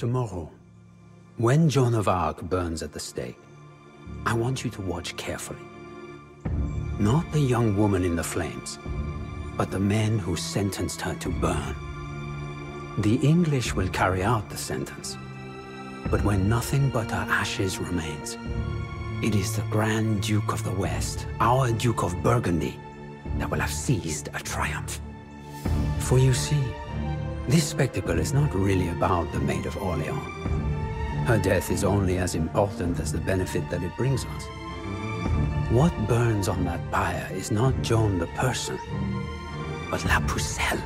Tomorrow, when Joan of Arc burns at the stake, I want you to watch carefully. Not the young woman in the flames, but the men who sentenced her to burn. The English will carry out the sentence, but when nothing but her ashes remains, it is the Grand Duke of the West, our Duke of Burgundy, that will have seized a triumph. For you see, this spectacle is not really about the Maid of Orleans. Her death is only as important as the benefit that it brings us. What burns on that pyre is not Joan the person, but La Pucelle,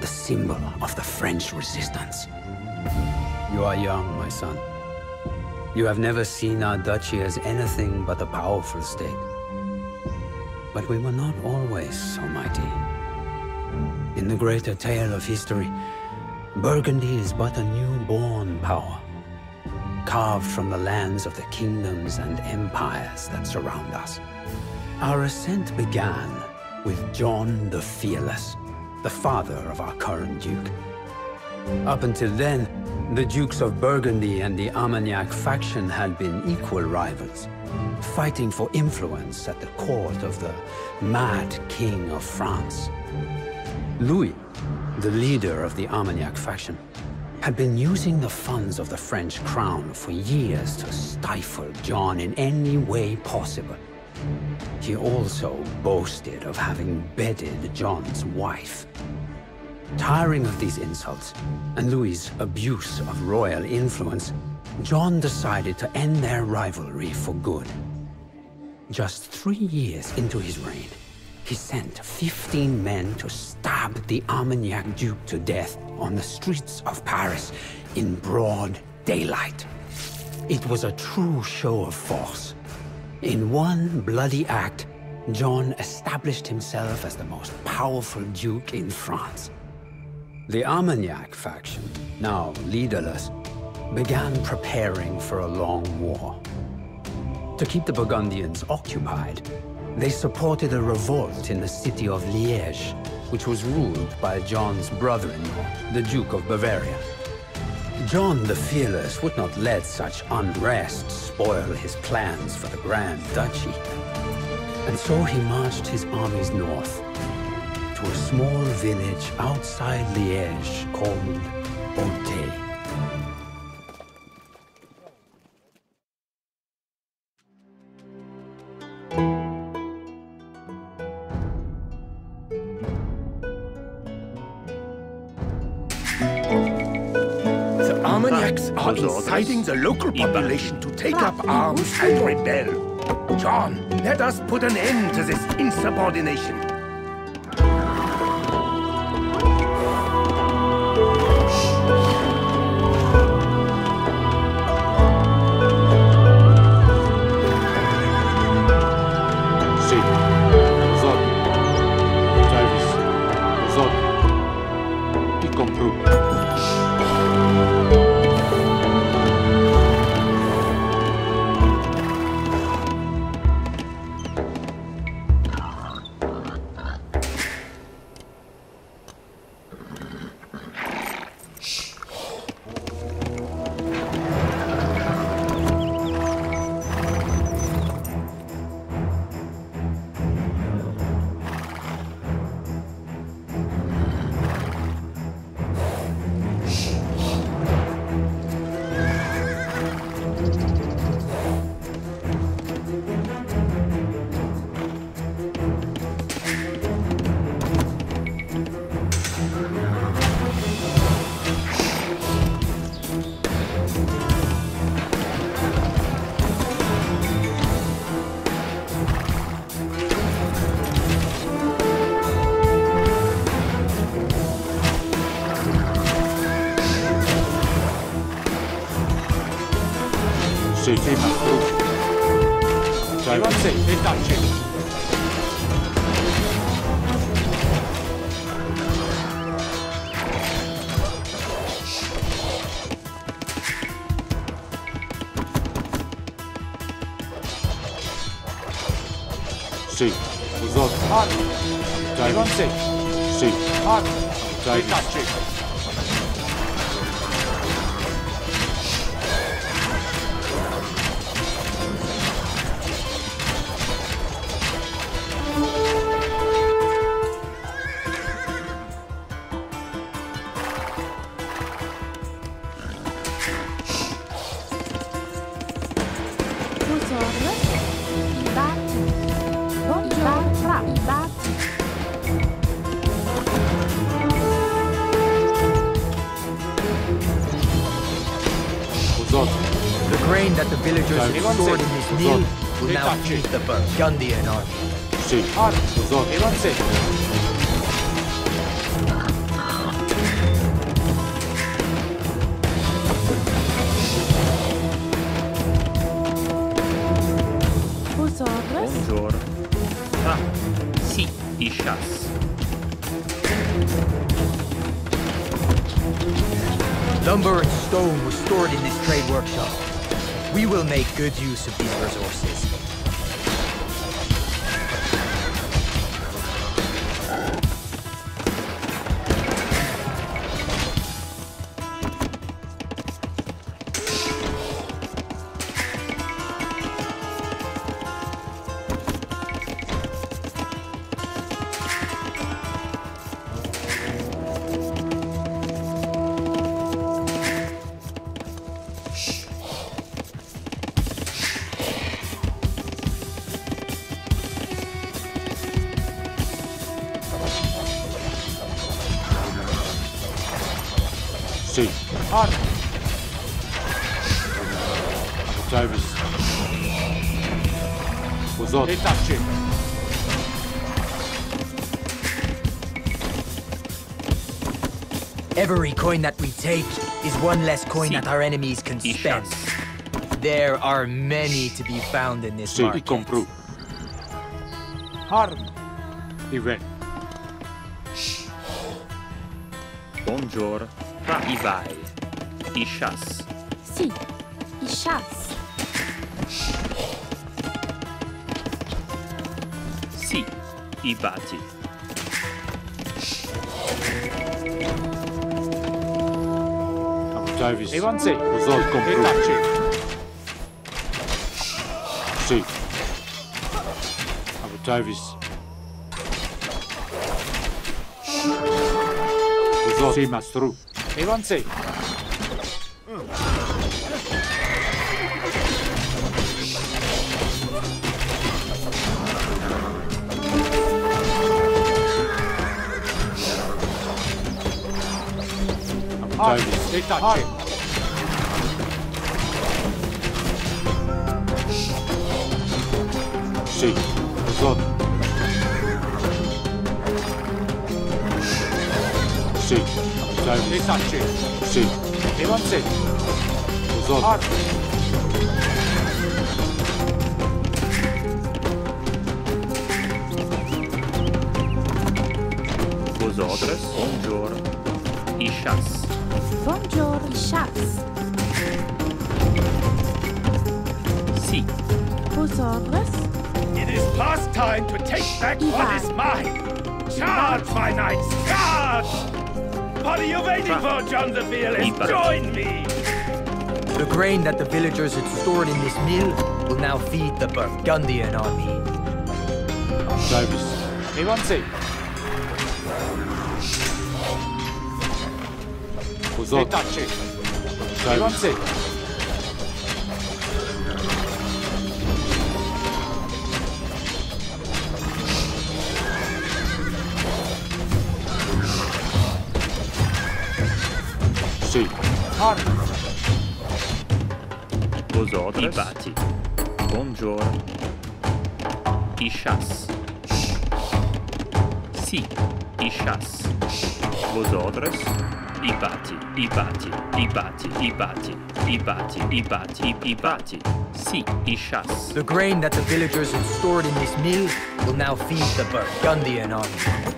the symbol of the French resistance. You are young, my son. You have never seen our duchy as anything but a powerful state. But we were not always so mighty. In the greater tale of history, Burgundy is but a newborn power, carved from the lands of the kingdoms and empires that surround us. Our ascent began with John the Fearless, the father of our current duke. Up until then, the Dukes of Burgundy and the Armagnac faction had been equal rivals, fighting for influence at the court of the Mad King of France. Louis, the leader of the Armagnac faction, had been using the funds of the French crown for years to stifle John in any way possible. He also boasted of having bedded John's wife. Tiring of these insults, and Louis's abuse of royal influence, John decided to end their rivalry for good. Just three years into his reign, he sent 15 men to stab the Armagnac Duke to death on the streets of Paris in broad daylight. It was a true show of force. In one bloody act, John established himself as the most powerful duke in France. The Armagnac faction, now leaderless, began preparing for a long war. To keep the Burgundians occupied, they supported a revolt in the city of Liège, which was ruled by John's brother-in-law, the Duke of Bavaria. John the Fearless would not let such unrest spoil his plans for the Grand Duchy. And so he marched his armies north, to a small village outside Liège called Othée. The local population to take up arms and rebel. John, let us put an end to this insubordination. Sì. The Burgundian army. Sì. Uzot. Evanse. Vosotros, Buongiorno. Ah, sì, Ishas. Lumber and stone was stored in this trade workshop. We will make good use of these resources. Uzot. Itachi. Every coin that we take is one less coin that our enemies can spend. There are many to be found in this Sì, market. compru. Arm. Iven. Buongiorno. Ra Ivai. Ishas. sì, Ishas, Ibati. Davis. Evanse. Uzot compru. Itachi. Sì. Abu Davis. Uzot. Sì, mastru. Evanse. Davis. Itachi. Sì. Uzot. Sì. Davis. Itachi. Sì. Evanse. Uzot. Vosotros. Buongiorno. Ishas. Buongiorno, Ishas, Sì, Vosotros, It is past time to take back what is mine. Charge, my knights, charge! What are you waiting for, John the Fearless? Join me! The grain that the villagers had stored in this mill will now feed the Burgundian army. Davis. Evanse. Uzot. Itachi. Evanse. Sì. Arm. Vosotros. Ibati. Buongiorno. Ishas. Sì, Ishas. Vosotros. Ibati, Ibati, Ibati, Ibati, Ibati, Ibati, Ibati. Sì, Ishas. The grain that the villagers had stored in this mill will now feed the Burgundian army.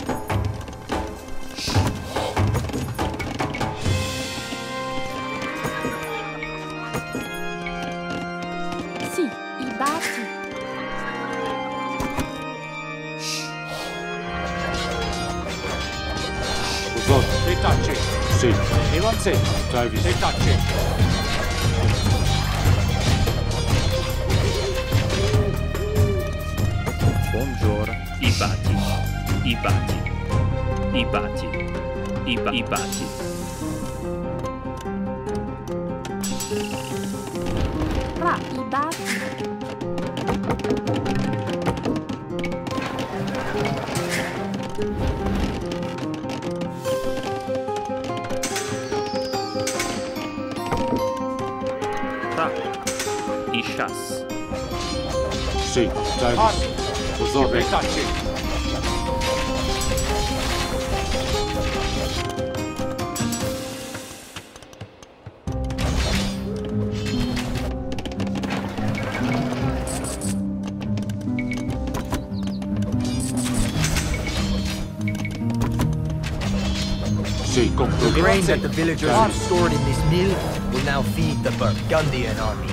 Evanse. Davis. Itachi. Buongiorno. Ibati, Ibati, Ibati, Iba, Ibati. Ra, Ibati, Ra, chasse. Sì, già visto. Cosa Retace. Sì, compro. The grain that the villagers have stored in this mill will now feed the Burgundian army.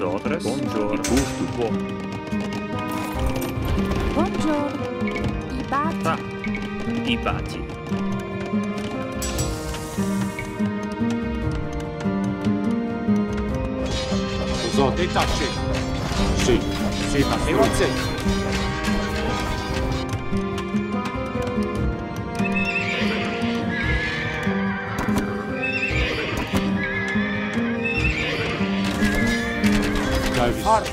Vosotros. Buongiorno. Buongiorno. I bati. Ta. I bati. Cosa? Retace. Sì. Sì, ma Evanze. Già visto. Har.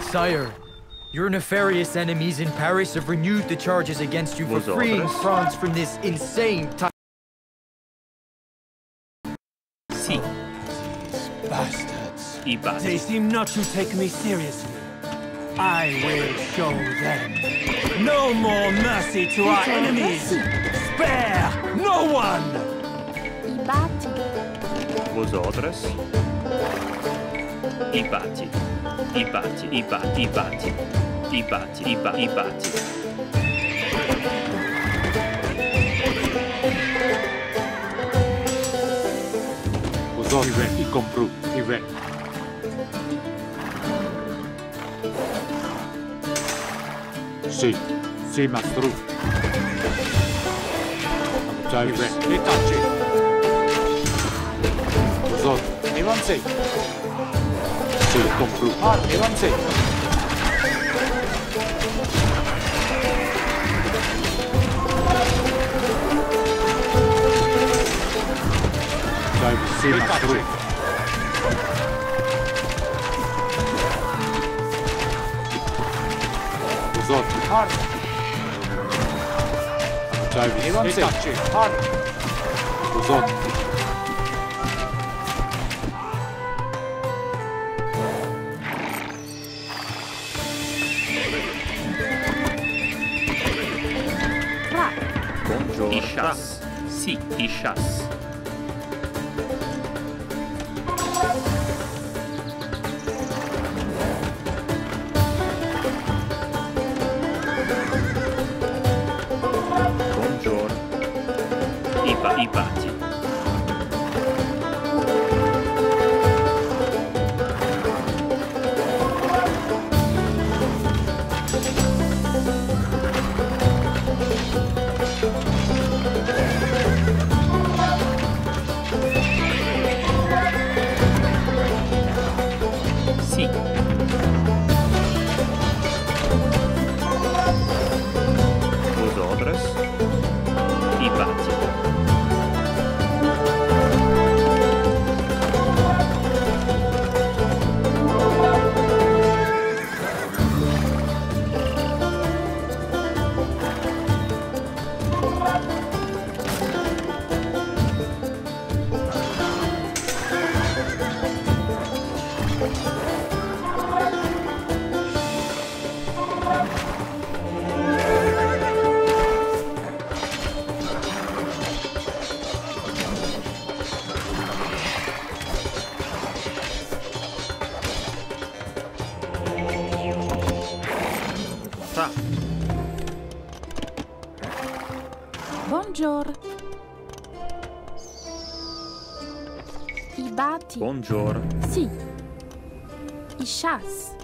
Sire, your nefarious enemies in Paris have renewed the charges against you for freeing? France from this insane time. Sì. Bastards. I. They seem not to take me seriously. I will show them. No more mercy to our enemies. Spare no one. I bati. Vosotros. I bati. I bati. I bati. I bati. I Sì. Sì, mastro. Già visto. Retace. Cosa? Evanze. Sì, compro. Har. Evanze. Già visto. Sì, mastro. Retace. Hard. Czaj, nie mam się. Hard. Uzot. Buongiorno. Ishas. Sì, Ishas. I, ba- I bati. Buongiorno. Sì. I chasse.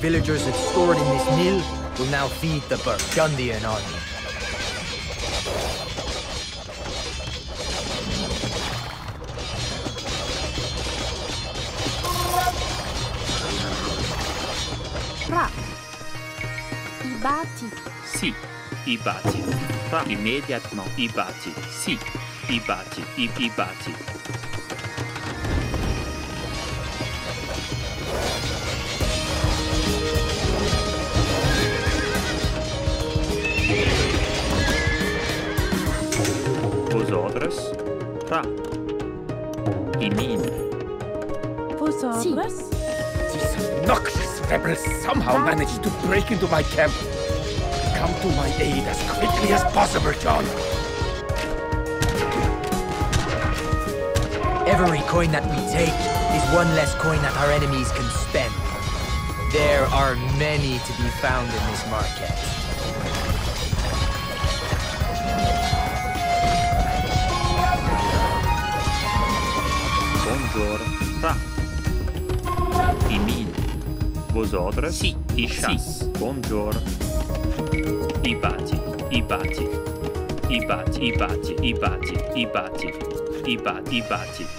Villagers had stored in this mill will now feed the Burgundian army. Ra. I bâti. Si, i bâti. Pas immédiatement, i bâti. Si, i bâti, i, i bâti. Vosotros. Ra. I mine. Vosotros. These obnoxious rebels somehow managed to break into my camp. Come to my aid as quickly as possible, John. Every coin that we take is one less coin that our enemies can spend. There are many to be found in this market. Bonjour. Ra. I mine. Vosotros. Si, i chas. Bonjour. I bâti, i bâti. I bâti,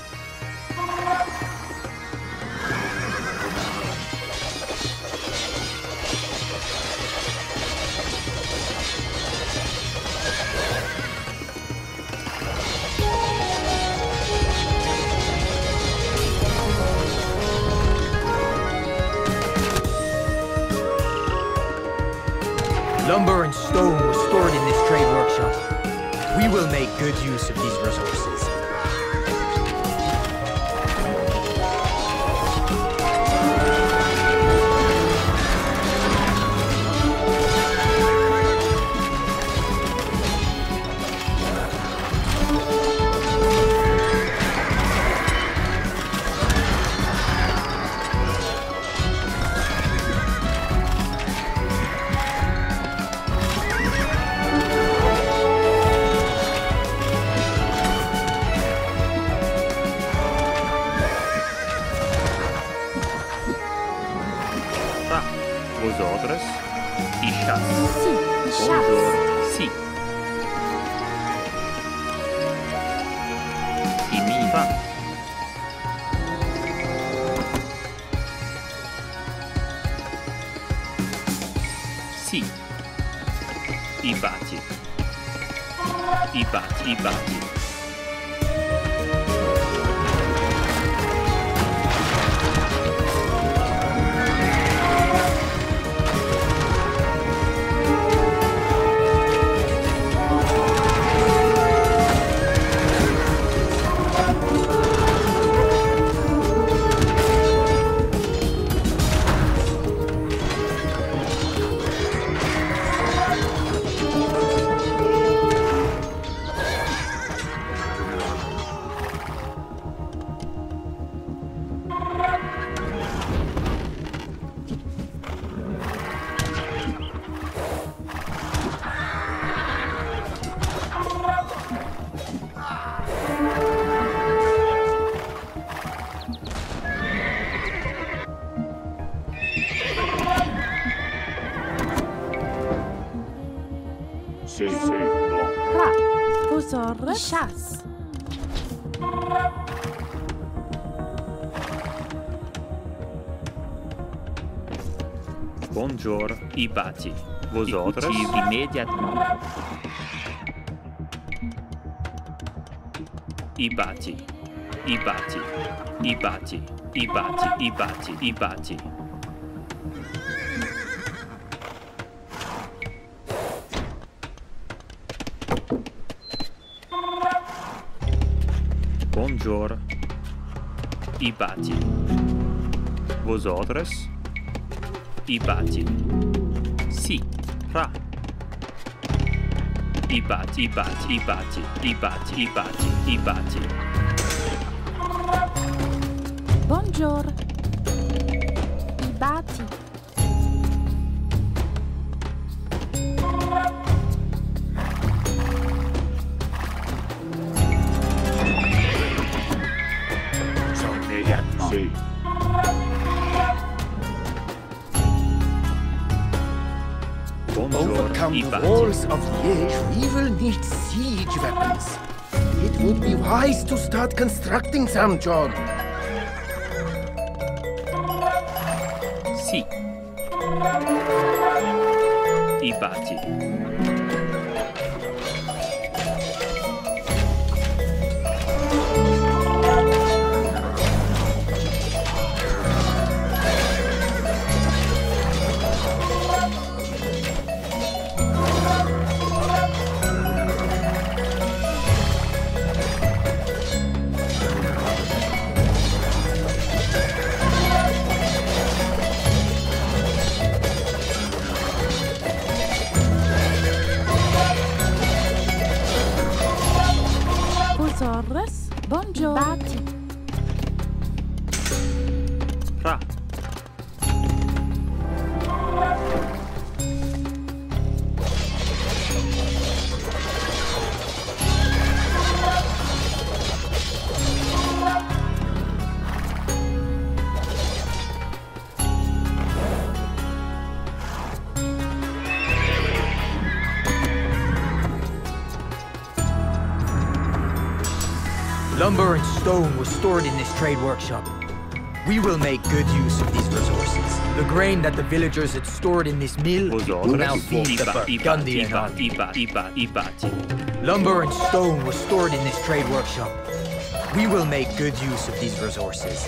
Lumber and stone were stored in this trade workshop. We will make good use of these resources. Bonjour, i bâti. Vosotros. I immédiatement. I bâti. I bâti. I bâti. I bâti. I bâti. I bâti. Bonjour. I bâti. Vosotros. I bâti. I bâti, i bâti, i bâti, i bâti, i bâti, i bâti. Bonjour. Wise to start constructing some, John. Stone was stored in this trade workshop. We will make good use of these resources. The grain that the villagers had stored in this mill will now feed the bati. I bati. I Burgundian army. bati. I bati. I bati. Lumber and stone was stored in this trade workshop. We will make good use of these resources.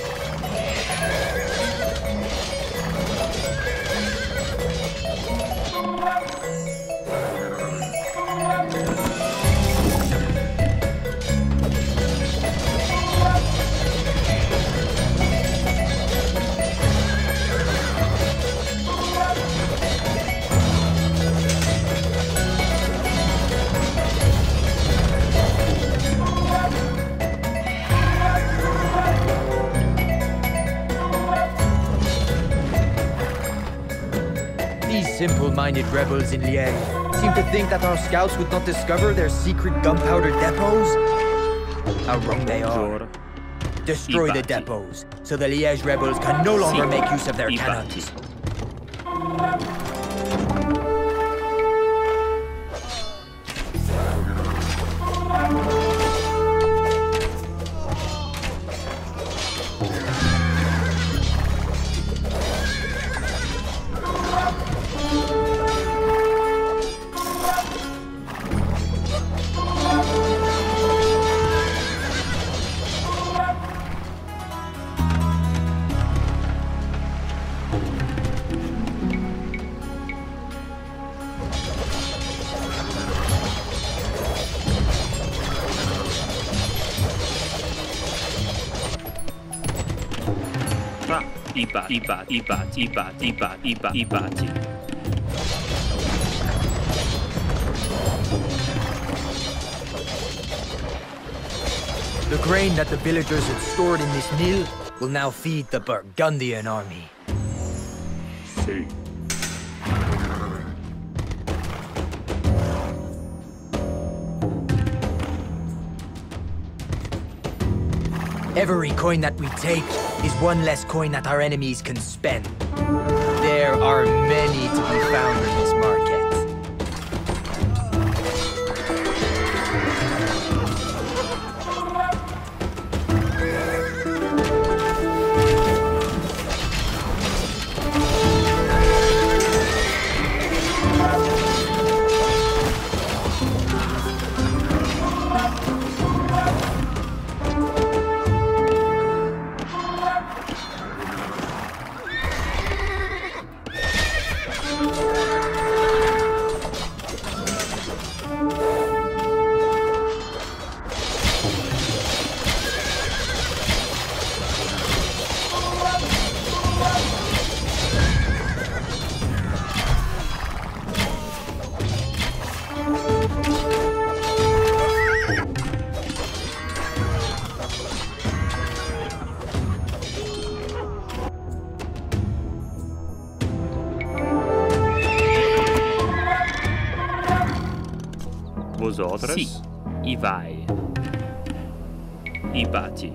Simple-minded rebels in Liège seem to think that our scouts would not discover their secret gunpowder depots. How wrong they are. Destroy the depots, so the Liège rebels can no longer make use of their cannons. The grain that the villagers had stored in this mill will now feed the Burgundian army. Si. Every coin that we take is one less coin that our enemies can spend. There are many to be found in this market. otras? Sí. Y vai. Y bati.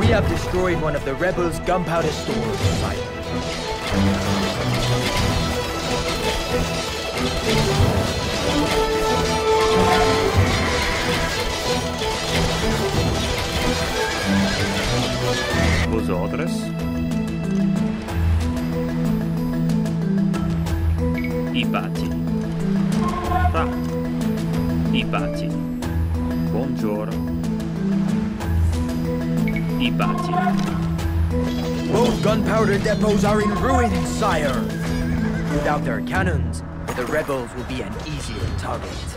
We have destroyed one of the rebels' gunpowder stores. Both gunpowder depots are in ruins, sire. Without their cannons, the rebels will be an easier target.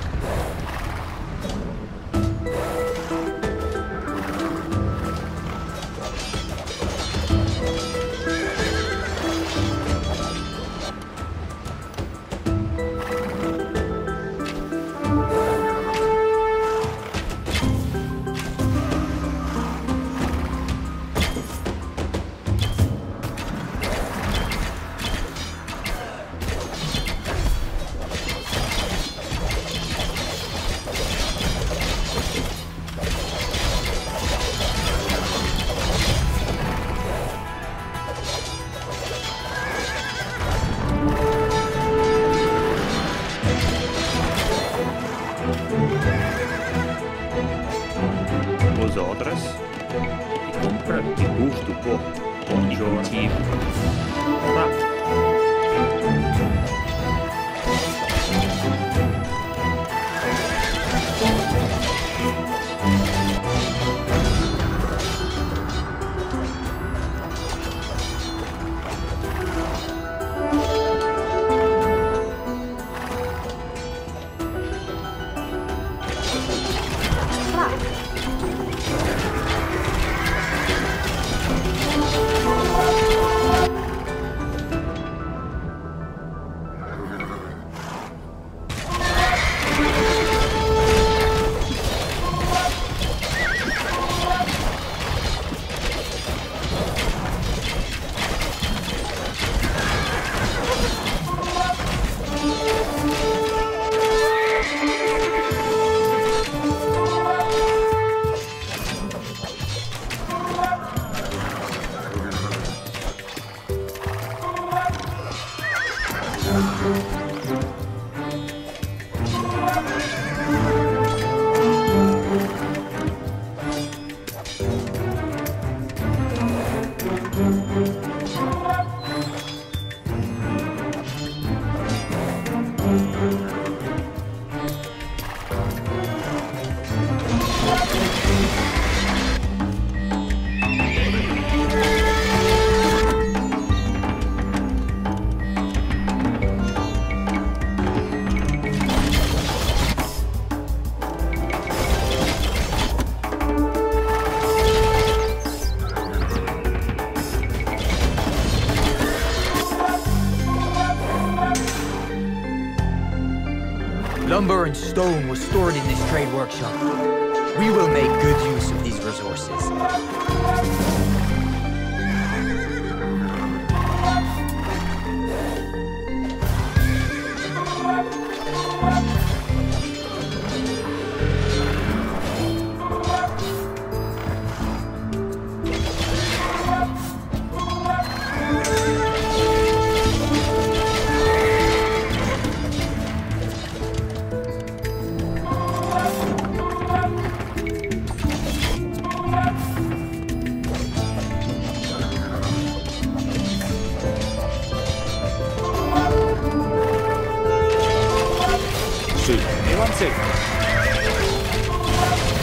Sì.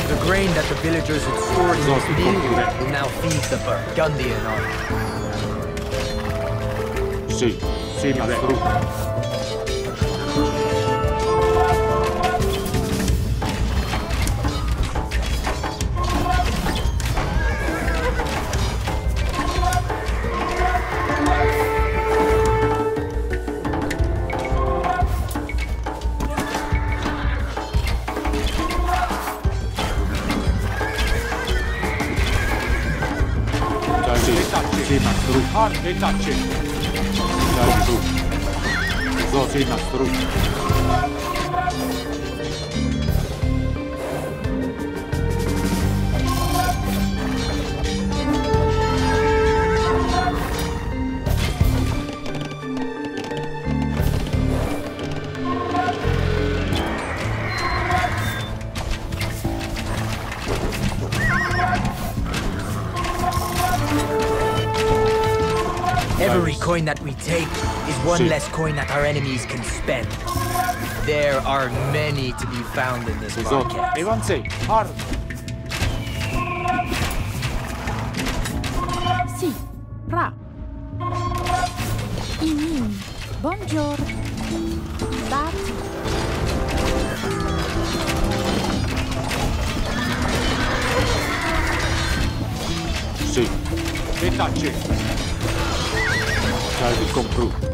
The grain that the villagers had stored in this Zombie field will now feed the Burgundian army. Sì, mastro. Già Patrz, jednak cię. Zobacz, jednak strój. Coin that we take is one Sì. less coin that our enemies can spend. There are many to be found in this Bozor. market. Evanse. Har. Si. Ra. Inin. Bonjour. Bati. Sì. Vetace. Salve come Bozor.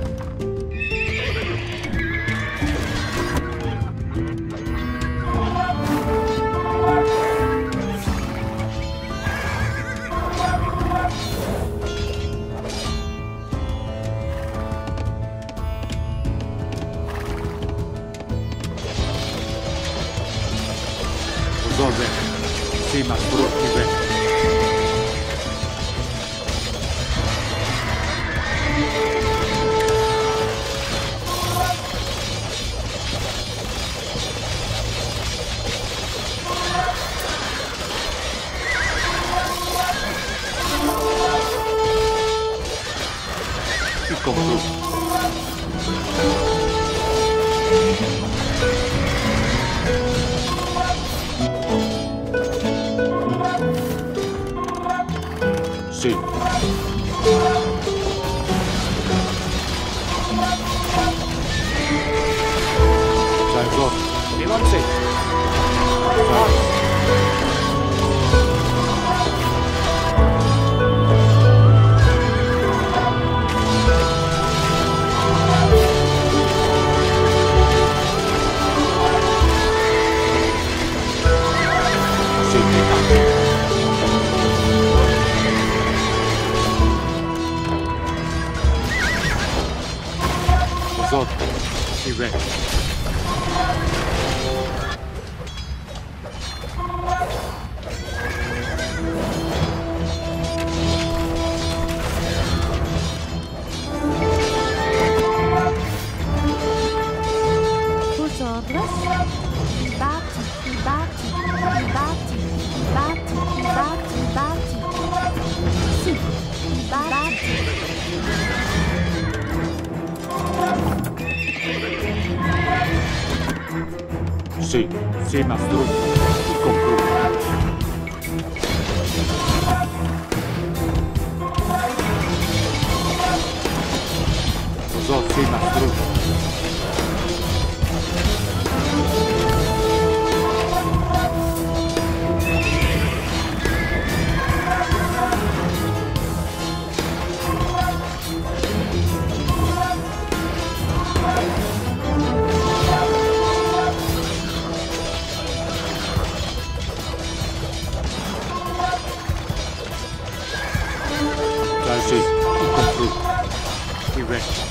Sì. Salvo. Evanse. Sì. dos outros. Se vem. Sí, se masturba y comprueba. Los dos se masturban. revenge.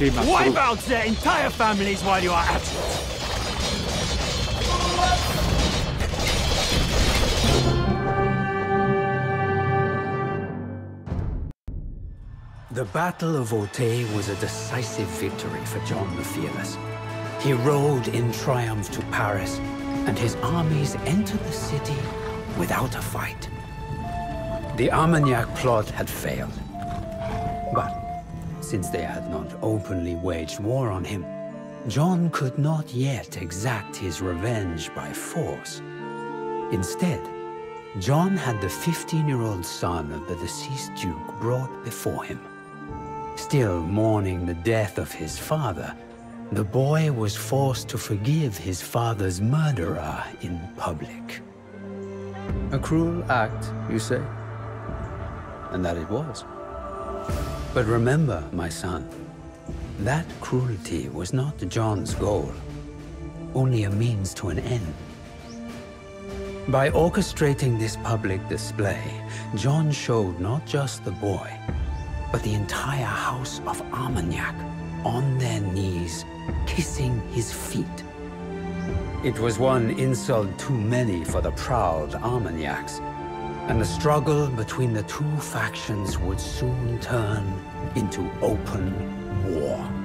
All. Sì, ma Wipe out their entire families while you are at it. The Battle of Othée was a decisive victory for John the Fearless. He rode in triumph to Paris, and his armies entered the city without a fight. The Armagnac plot had failed. But since they had not openly waged war on him, John could not yet exact his revenge by force. Instead, John had the 15-year-old son of the deceased duke brought before him. Still mourning the death of his father, the boy was forced to forgive his father's murderer in public. A cruel act, you say? And that it was. But remember, my son, that cruelty was not John's goal, only a means to an end. By orchestrating this public display, John showed not just the boy, but the entire house of Armagnac on their knees, kissing his feet. It was one insult too many for the proud Armagnacs, and the struggle between the two factions would soon turn into open war.